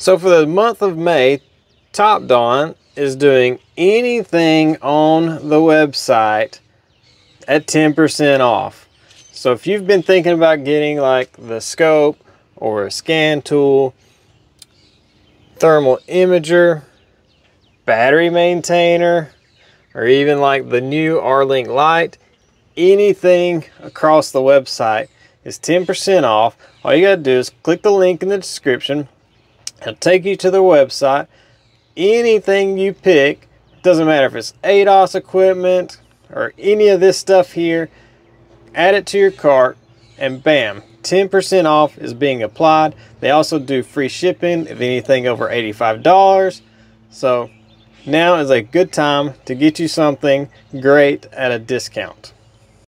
So for the month of May, Topdon is doing anything on the website at 10% off. So if you've been thinking about getting like the scope or a scan tool, thermal imager, battery maintainer, or even like the new R-Link Lite, anything across the website is 10% off. All you gotta do is click the link in the description. It'll take you to the website. Anything you pick, doesn't matter if it's ADAS equipment or any of this stuff here, add it to your cart and bam, 10% off is being applied. They also do free shipping if anything over $85. So now is a good time to get you something great at a discount.